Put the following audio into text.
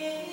Yeah.